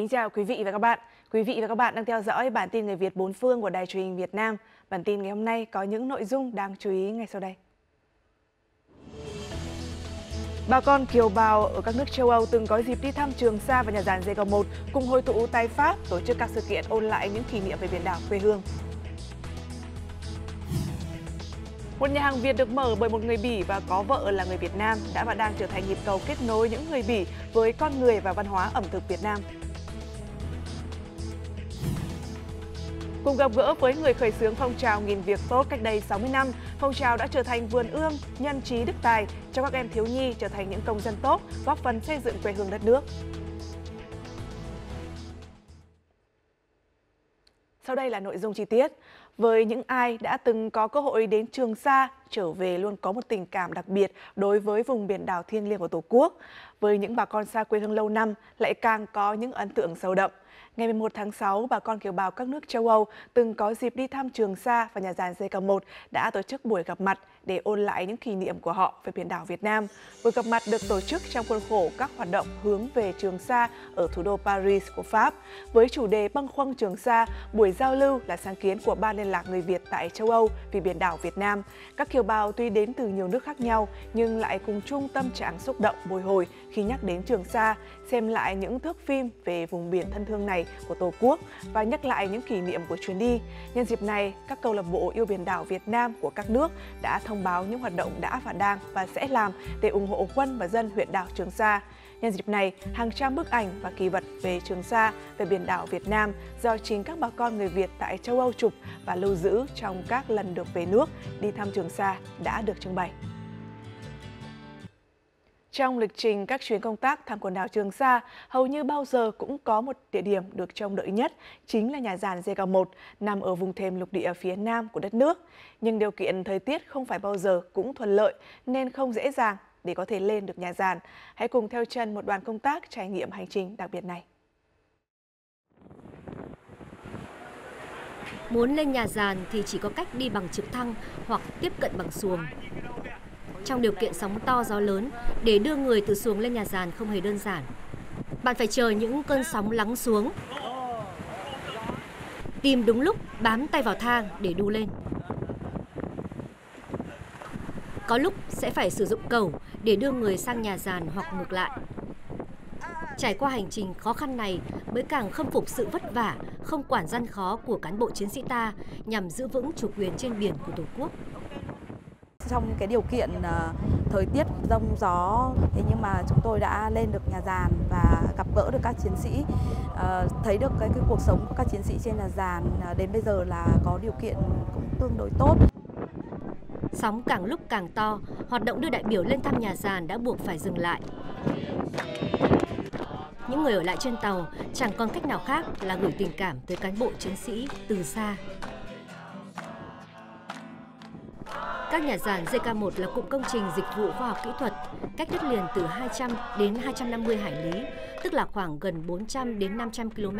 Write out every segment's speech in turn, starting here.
Kính chào quý vị và các bạn. Quý vị và các bạn đang theo dõi bản tin người Việt bốn phương của Đài truyền hình Việt Nam. Bản tin ngày hôm nay có những nội dung đáng chú ý ngay sau đây. Bà con kiều bào ở các nước châu Âu từng có dịp đi thăm Trường Sa và nhà giàn JG1 cùng hội tụ tại Pháp tổ chức các sự kiện ôn lại những kỷ niệm về biển đảo quê hương. Một nhà hàng Việt được mở bởi một người Bỉ và có vợ là người Việt Nam đã và đang trở thành nhịp cầu kết nối những người Bỉ với con người và văn hóa ẩm thực Việt Nam. Cùng gặp gỡ với người khởi xướng phong trào nghìn việc tốt cách đây 60 năm, phong trào đã trở thành vườn ươm, nhân trí đức tài cho các em thiếu nhi trở thành những công dân tốt, góp phần xây dựng quê hương đất nước. Sau đây là nội dung chi tiết. Với những ai đã từng có cơ hội đến Trường Sa, trở về luôn có một tình cảm đặc biệt đối với vùng biển đảo thiêng liêng của Tổ quốc. Với những bà con xa quê hương lâu năm, lại càng có những ấn tượng sâu đậm. Ngày 11 tháng 6, bà con kiều bào các nước châu Âu từng có dịp đi thăm Trường Sa và nhà giàn JK1 đã tổ chức buổi gặp mặt để ôn lại những kỷ niệm của họ về biển đảo Việt Nam. Buổi gặp mặt được tổ chức trong khuôn khổ các hoạt động hướng về Trường Sa ở thủ đô Paris của Pháp. Với chủ đề băng khoăng Trường Sa, buổi giao lưu là sáng kiến của Ban liên lạc người Việt tại châu Âu vì biển đảo Việt Nam. Các kiều bào tuy đến từ nhiều nước khác nhau nhưng lại cùng chung tâm trạng xúc động bồi hồi khi nhắc đến Trường Sa, xem lại những thước phim về vùng biển thân thương này của Tổ quốc và nhắc lại những kỷ niệm của chuyến đi. Nhân dịp này, các câu lạc bộ yêu biển đảo Việt Nam của các nước đã thông báo những hoạt động đã và đang và sẽ làm để ủng hộ quân và dân huyện đảo Trường Sa. Nhân dịp này, hàng trăm bức ảnh và kỳ vật về Trường Sa, về biển đảo Việt Nam do chính các bà con người Việt tại châu Âu chụp và lưu giữ trong các lần được về nước đi thăm Trường Sa đã được trưng bày. Trong lịch trình các chuyến công tác thăm quần đảo Trường Sa, hầu như bao giờ cũng có một địa điểm được trông đợi nhất, chính là nhà giàn JK1, nằm ở vùng thềm lục địa phía nam của đất nước. Nhưng điều kiện thời tiết không phải bao giờ cũng thuận lợi, nên không dễ dàng để có thể lên được nhà giàn. Hãy cùng theo chân một đoàn công tác trải nghiệm hành trình đặc biệt này. Muốn lên nhà giàn thì chỉ có cách đi bằng trực thăng hoặc tiếp cận bằng xuồng. Trong điều kiện sóng to gió lớn, để đưa người từ xuồng lên nhà giàn không hề đơn giản. Bạn phải chờ những cơn sóng lắng xuống. Tìm đúng lúc bám tay vào thang để đu lên. Có lúc sẽ phải sử dụng cầu để đưa người sang nhà giàn hoặc ngược lại. Trải qua hành trình khó khăn này mới càng khâm phục sự vất vả, không quản gian khó của cán bộ chiến sĩ ta nhằm giữ vững chủ quyền trên biển của Tổ quốc trong cái điều kiện uh, thời tiết rông gió thế nhưng mà chúng tôi đã lên được nhà giàn và gặp gỡ được các chiến sĩ uh, thấy được cái, cái cuộc sống của các chiến sĩ trên nhà giàn uh, ờ, đến bây giờ là có điều kiện cũng tương đối tốt Sóng càng lúc càng to, hoạt động đưa đại biểu lên thăm nhà giàn đã buộc phải dừng lại. Những người ở lại trên tàu chẳng còn cách nào khác là gửi tình cảm tới cán bộ chiến sĩ từ xa. Các nhà giàn JK1 là cụm công trình dịch vụ khoa học kỹ thuật cách đất liền từ 200 đến 250 hải lý, tức là khoảng gần 400 đến 500 km.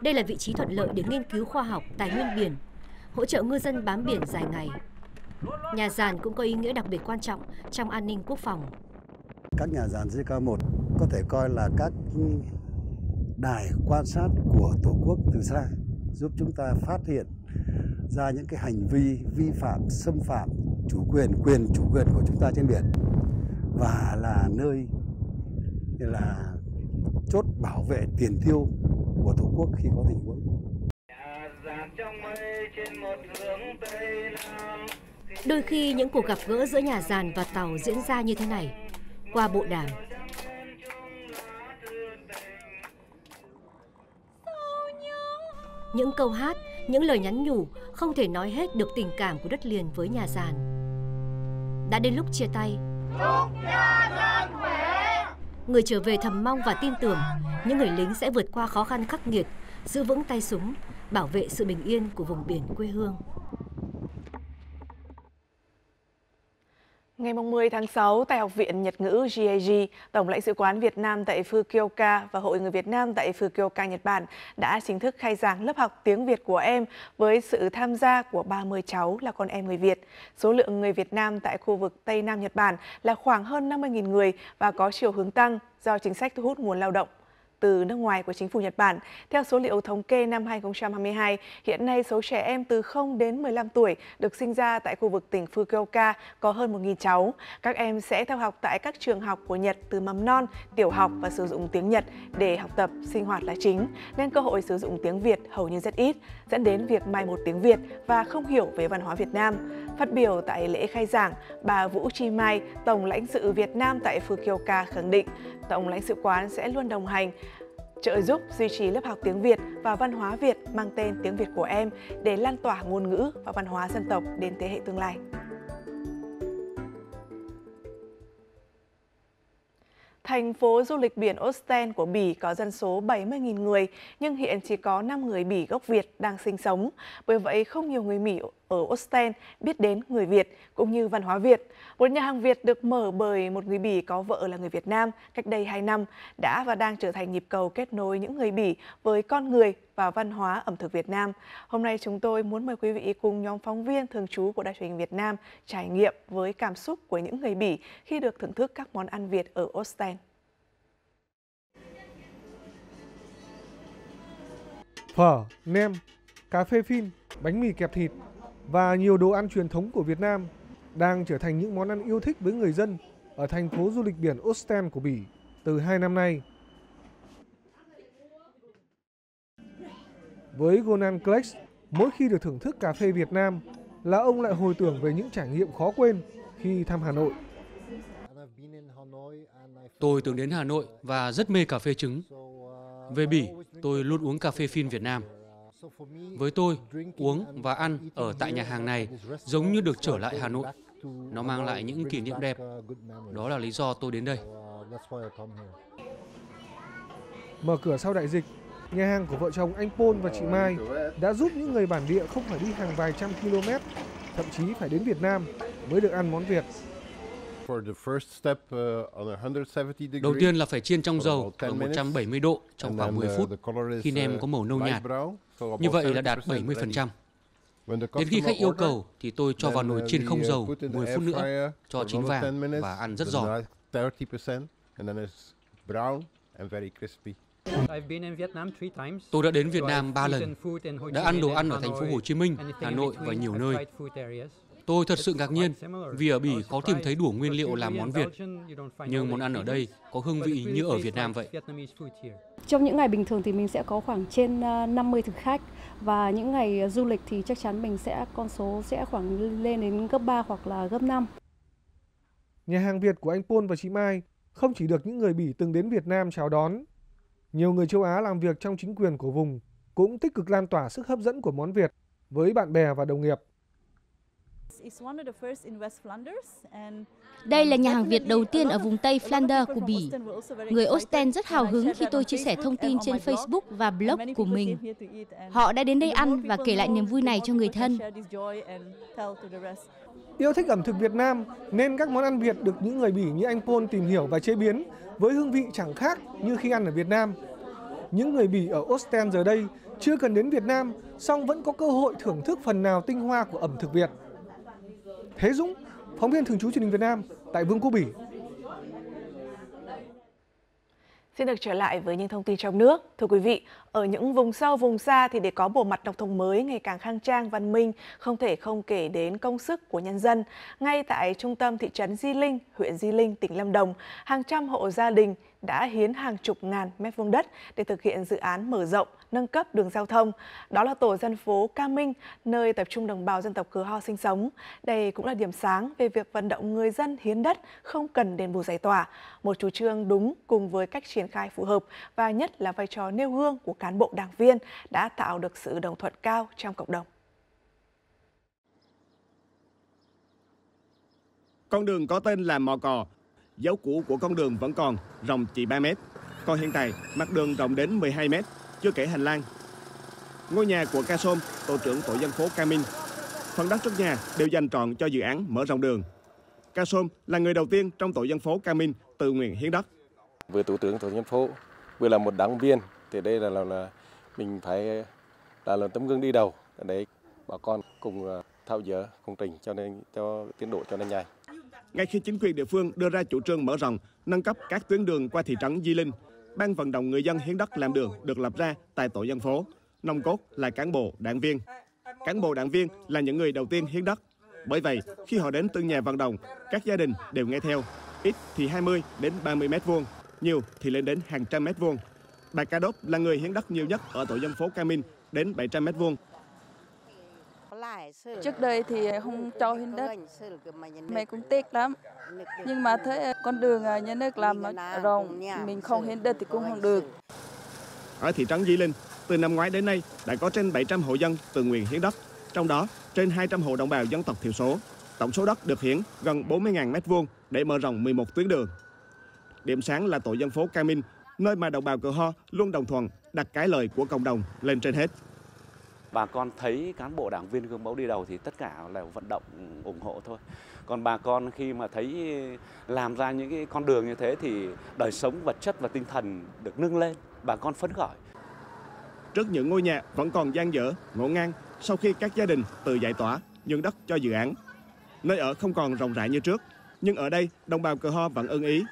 Đây là vị trí thuận lợi để nghiên cứu khoa học, tài nguyên biển, hỗ trợ ngư dân bám biển dài ngày. Nhà giàn cũng có ý nghĩa đặc biệt quan trọng trong an ninh quốc phòng. Các nhà giàn JK1 có thể coi là các đài quan sát của Tổ quốc từ xa, giúp chúng ta phát hiện ra những cái hành vi vi phạm xâm phạm chủ quyền quyền chủ quyền của chúng ta trên biển và là nơi là chốt bảo vệ tiền tiêu của tổ quốc khi có tình huống Đôi khi những cuộc gặp gỡ giữa nhà giàn và tàu diễn ra như thế này, qua bộ đàm. Những câu hát những lời nhắn nhủ không thể nói hết được tình cảm của đất liền với nhà giàn. Đã đến lúc chia tay. Chúc nhà giàn khỏe! Người trở về thầm mong và tin tưởng những người lính sẽ vượt qua khó khăn khắc nghiệt, giữ vững tay súng, bảo vệ sự bình yên của vùng biển quê hương. Ngày 10 tháng 6, tại Học viện Nhật ngữ GAG, Tổng lãnh sự quán Việt Nam tại Fukuoka và Hội người Việt Nam tại Fukuoka, Nhật Bản đã chính thức khai giảng lớp học tiếng Việt của em với sự tham gia của 30 cháu là con em người Việt. Số lượng người Việt Nam tại khu vực Tây Nam Nhật Bản là khoảng hơn 50.000 người và có chiều hướng tăng do chính sách thu hút nguồn lao động từ nước ngoài của chính phủ Nhật Bản. Theo số liệu thống kê năm 2022, hiện nay số trẻ em từ 0 đến 15 tuổi được sinh ra tại khu vực tỉnh Fukuoka có hơn 1.000 cháu. Các em sẽ theo học tại các trường học của Nhật từ mầm non, tiểu học và sử dụng tiếng Nhật để học tập, sinh hoạt là chính, nên cơ hội sử dụng tiếng Việt hầu như rất ít, dẫn đến việc mai một tiếng Việt và không hiểu về văn hóa Việt Nam. Phát biểu tại lễ khai giảng, bà Vũ Chi Mai, Tổng lãnh sự Việt Nam tại Fukuoka khẳng định Tổng lãnh sự quán sẽ luôn đồng hành trợ giúp duy trì lớp học tiếng Việt và văn hóa Việt mang tên tiếng Việt của em để lan tỏa ngôn ngữ và văn hóa dân tộc đến thế hệ tương lai. Thành phố du lịch biển Ostend của Bỉ có dân số 70.000 người, nhưng hiện chỉ có 5 người Bỉ gốc Việt đang sinh sống. Bởi vậy, không nhiều người Mỹ ở Ostend biết đến người Việt cũng như văn hóa Việt. Một nhà hàng Việt được mở bởi một người Bỉ có vợ là người Việt Nam cách đây 2 năm đã và đang trở thành nhịp cầu kết nối những người Bỉ với con người và văn hóa ẩm thực Việt Nam. Hôm nay chúng tôi muốn mời quý vị cùng nhóm phóng viên thường trú của Đài truyền hình Việt Nam trải nghiệm với cảm xúc của những người Bỉ khi được thưởng thức các món ăn Việt ở Ostend. Phở, nem, cà phê phin, bánh mì kẹp thịt và nhiều đồ ăn truyền thống của Việt Nam đang trở thành những món ăn yêu thích với người dân ở thành phố du lịch biển Ostend của Bỉ từ hai năm nay. Với Gonan Klex, mỗi khi được thưởng thức cà phê Việt Nam là ông lại hồi tưởng về những trải nghiệm khó quên khi thăm Hà Nội. Tôi từng đến Hà Nội và rất mê cà phê trứng. Về Bỉ, tôi luôn uống cà phê phin Việt Nam. Với tôi, uống và ăn ở tại nhà hàng này giống như được trở lại Hà Nội. Nó mang lại những kỷ niệm đẹp. Đó là lý do tôi đến đây. Mở cửa sau đại dịch, nhà hàng của vợ chồng anh Pôn và chị Mai đã giúp những người bản địa không phải đi hàng vài trăm km, thậm chí phải đến Việt Nam mới được ăn món Việt. Đầu tiên là phải chiên trong dầu ở 170 độ trong khoảng 10 phút khi nem có màu nâu nhạt. Như vậy là đạt 70%. Đến khi khách yêu cầu thì tôi cho vào nồi chiên không dầu 10 phút nữa cho chín vàng và ăn rất giòn. Tôi đã đến Việt Nam 3 lần, đã ăn đồ ăn ở thành phố Hồ Chí Minh, Hà Nội và nhiều nơi. Tôi thật sự ngạc nhiên vì ở Bỉ có tìm thấy đủ nguyên liệu làm món Việt, nhưng món ăn ở đây có hương vị như ở Việt Nam vậy. Trong những ngày bình thường thì mình sẽ có khoảng trên 50 thực khách và những ngày du lịch thì chắc chắn mình sẽ con số sẽ khoảng lên đến gấp 3 hoặc là gấp 5. Nhà hàng Việt của anh Pôn và chị Mai không chỉ được những người Bỉ từng đến Việt Nam chào đón. Nhiều người châu Á làm việc trong chính quyền của vùng cũng tích cực lan tỏa sức hấp dẫn của món Việt với bạn bè và đồng nghiệp. Đây là nhà hàng Việt đầu tiên ở vùng Tây Flanders của Bỉ. Người Ostend rất hào hứng khi tôi chia sẻ thông tin trên Facebook và blog của mình. Họ đã đến đây ăn và kể lại niềm vui này cho người thân. Yêu thích ẩm thực Việt Nam nên các món ăn Việt được những người Bỉ như anh Paul tìm hiểu và chế biến với hương vị chẳng khác như khi ăn ở Việt Nam. Những người Bỉ ở Ostend giờ đây chưa cần đến Việt Nam, song vẫn có cơ hội thưởng thức phần nào tinh hoa của ẩm thực Việt. Thế Dũng, phóng viên thường trú truyền hình Việt Nam tại Vương quốc Bỉ. Xin được trở lại với những thông tin trong nước. Thưa quý vị, ở những vùng sâu, vùng xa thì để có bộ mặt nông thôn mới ngày càng khang trang, văn minh, không thể không kể đến công sức của nhân dân. Ngay tại trung tâm thị trấn Di Linh, huyện Di Linh, tỉnh Lâm Đồng, hàng trăm hộ gia đình đã hiến hàng chục ngàn mét vuông đất để thực hiện dự án mở rộng, nâng cấp đường giao thông. Đó là tổ dân phố Ca Minh, nơi tập trung đồng bào dân tộc Cờ Ho sinh sống. Đây cũng là điểm sáng về việc vận động người dân hiến đất không cần đền bù giải tỏa. Một chủ trương đúng cùng với cách triển khai phù hợp và nhất là vai trò nêu gương của cán bộ đảng viên đã tạo được sự đồng thuận cao trong cộng đồng. Con đường có tên là Mò Cò Dấu cũ của con đường vẫn còn, rộng chỉ 3 mét. Còn hiện tại, mặt đường rộng đến 12 mét, chưa kể hành lang. Ngôi nhà của Ca Sôm, tổ trưởng tổ dân phố Ca Minh. Phần đất trước nhà đều dành trọn cho dự án mở rộng đường. Ca Sôm là người đầu tiên trong tổ dân phố Ca Minh tự nguyện hiến đất. Vừa tổ trưởng tổ dân phố, vừa là một đảng viên, thì đây là, là, là mình phải là, là tấm gương đi đầu để bà con cùng à, thao dỡ công trình cho nên cho tiến độ cho nên nhanh ngay khi chính quyền địa phương đưa ra chủ trương mở rộng, nâng cấp các tuyến đường qua thị trấn Di Linh, Ban vận động người dân hiến đất làm đường được lập ra tại tổ dân phố. Nòng cốt là cán bộ, đảng viên. Cán bộ đảng viên là những người đầu tiên hiến đất. Bởi vậy, khi họ đến từng nhà vận động, các gia đình đều nghe theo. Ít thì 20 đến 30 mét vuông, nhiều thì lên đến hàng trăm mét vuông. Bà Ca Đốp là người hiến đất nhiều nhất ở tổ dân phố Camin đến 700 mét vuông. Trước đây thì không cho hiến đất, mẹ cũng tiếc lắm. Nhưng mà thấy con đường à, nhà nước làm nó rộng, mình không hiến đất thì cũng không được. Ở thị trấn Di Linh, từ năm ngoái đến nay đã có trên 700 hộ dân tự nguyện hiến đất, trong đó trên 200 hộ đồng bào dân tộc thiểu số. Tổng số đất được hiến gần 40.000 m2 để mở rộng 11 tuyến đường. Điểm sáng là tổ dân phố Camin, nơi mà đồng bào cờ ho luôn đồng thuận đặt cái lời của cộng đồng lên trên hết. Bà con thấy cán bộ đảng viên gương mẫu đi đầu thì tất cả là vận động ừ, ủng hộ thôi. Còn bà con khi mà thấy làm ra những cái con đường như thế thì đời sống vật chất và tinh thần được nâng lên, bà con phấn khởi. Trước những ngôi nhà vẫn còn gian dở, ngổn ngang sau khi các gia đình tự giải tỏa nhường đất cho dự án. Nơi ở không còn rộng rãi như trước, nhưng ở đây đồng bào cờ ho vẫn ưng ý.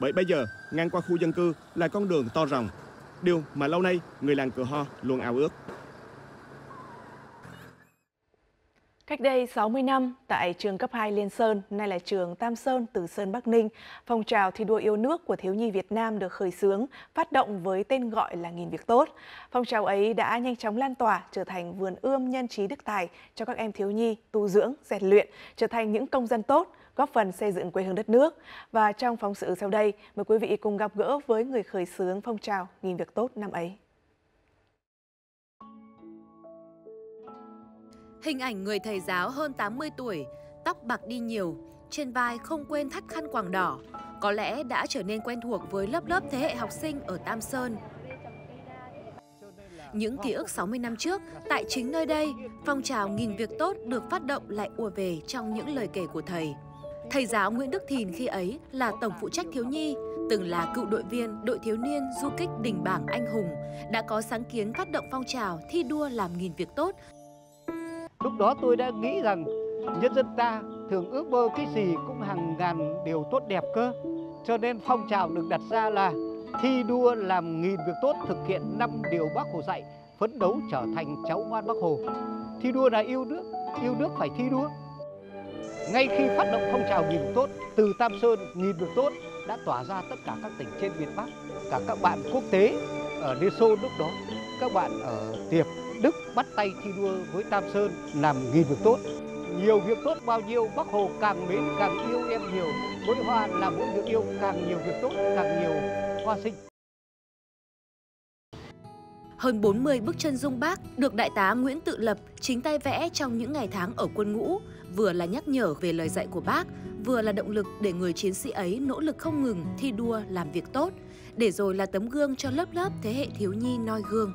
Bởi bây giờ, ngang qua khu dân cư là con đường to rộng, điều mà lâu nay người làng cờ ho luôn ao ước. Cách đây 60 năm, tại trường cấp 2 Liên Sơn, nay là trường Tam Sơn, Từ Sơn, Bắc Ninh, phong trào thi đua yêu nước của thiếu nhi Việt Nam được khởi xướng, phát động với tên gọi là Nghìn Việc Tốt. Phong trào ấy đã nhanh chóng lan tỏa, trở thành vườn ươm nhân trí đức tài cho các em thiếu nhi, tu dưỡng, rèn luyện, trở thành những công dân tốt, góp phần xây dựng quê hương đất nước. Và trong phóng sự sau đây, mời quý vị cùng gặp gỡ với người khởi xướng phong trào Nghìn Việc Tốt năm ấy. Hình ảnh người thầy giáo hơn 80 tuổi, tóc bạc đi nhiều, trên vai không quên thắt khăn quàng đỏ, có lẽ đã trở nên quen thuộc với lớp lớp thế hệ học sinh ở Tam Sơn. Những ký ức 60 năm trước, tại chính nơi đây, phong trào nghìn việc tốt được phát động lại ùa về trong những lời kể của thầy. Thầy giáo Nguyễn Đức Thìn khi ấy là tổng phụ trách thiếu nhi, từng là cựu đội viên đội thiếu niên du kích đỉnh bảng anh hùng, đã có sáng kiến phát động phong trào thi đua làm nghìn việc tốt Lúc đó tôi đã nghĩ rằng nhân dân ta thường ước mơ cái gì cũng hàng ngàn điều tốt đẹp cơ. Cho nên phong trào được đặt ra là thi đua làm nghìn việc tốt thực hiện năm điều bác Hồ dạy, phấn đấu trở thành cháu ngoan bác Hồ. Thi đua là yêu nước, yêu nước phải thi đua. Ngay khi phát động phong trào nghìn tốt, từ Tam Sơn nghìn việc tốt đã tỏa ra tất cả các tỉnh trên miền Bắc, cả các bạn quốc tế ở Liên Xô lúc đó, các bạn ở Tiệp, Đức bắt tay thi đua với Tam Sơn làm nghìn việc tốt. Nhiều việc tốt bao nhiêu Bác Hồ càng mến càng yêu em nhiều. Với hoa là mỗi việc yêu càng nhiều việc tốt càng nhiều hoa sinh. Hơn 40 bức chân dung bác được Đại tá Nguyễn Tự Lập chính tay vẽ trong những ngày tháng ở quân ngũ, vừa là nhắc nhở về lời dạy của bác, vừa là động lực để người chiến sĩ ấy nỗ lực không ngừng thi đua làm việc tốt, để rồi là tấm gương cho lớp lớp thế hệ thiếu nhi noi gương.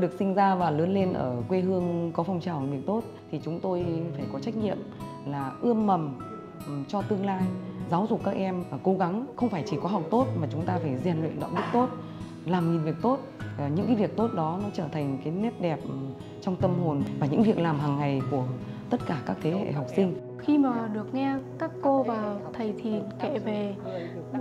Được sinh ra và lớn lên ở quê hương có phong trào việc tốt thì chúng tôi phải có trách nhiệm là ươm mầm cho tương lai, giáo dục các em và cố gắng không phải chỉ có học tốt mà chúng ta phải rèn luyện đạo đức tốt, làm nhìn việc tốt. Ờ, những cái việc tốt đó nó trở thành cái nét đẹp trong tâm hồn và những việc làm hàng ngày của tất cả các thế hệ học sinh. Khi mà được nghe các cô và thầy thì kể về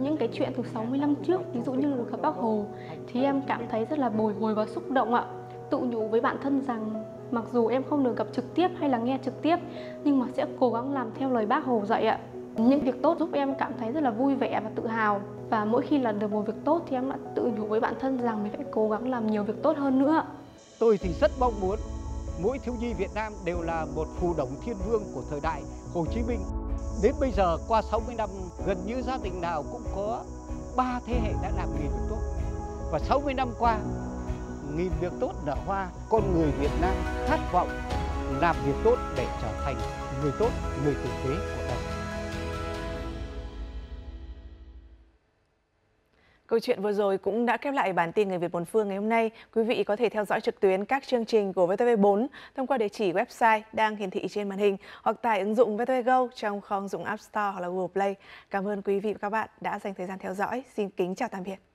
những cái chuyện từ 60 năm trước, ví dụ như được gặp bác Hồ, thì em cảm thấy rất là bồi hồi và xúc động ạ tự nhủ với bản thân rằng mặc dù em không được gặp trực tiếp hay là nghe trực tiếp, nhưng mà sẽ cố gắng làm theo lời bác Hồ dạy ạ. Những việc tốt giúp em cảm thấy rất là vui vẻ và tự hào và mỗi khi làm được một việc tốt thì em lại tự nhủ với bản thân rằng mình phải cố gắng làm nhiều việc tốt hơn nữa. Tôi thì rất mong muốn mỗi thiếu nhi Việt Nam đều là một phù đồng thiên vương của thời đại Hồ Chí Minh. Đến bây giờ, qua 60 năm, gần như gia đình nào cũng có ba thế hệ đã làm nghề việc tốt. Và 60 năm qua nghìn việc tốt nở hoa, con người Việt Nam khát vọng làm việc tốt để trở thành người tốt, người tử tế của đời Câu chuyện vừa rồi cũng đã khép lại bản tin Người Việt Bốn Phương ngày hôm nay. Quý vị có thể theo dõi trực tuyến các chương trình của VTV4 thông qua địa chỉ website đang hiển thị trên màn hình hoặc tải ứng dụng VTV Go trong kho ứng dụng App Store hoặc là Google Play. Cảm ơn quý vị và các bạn đã dành thời gian theo dõi. Xin kính chào tạm biệt.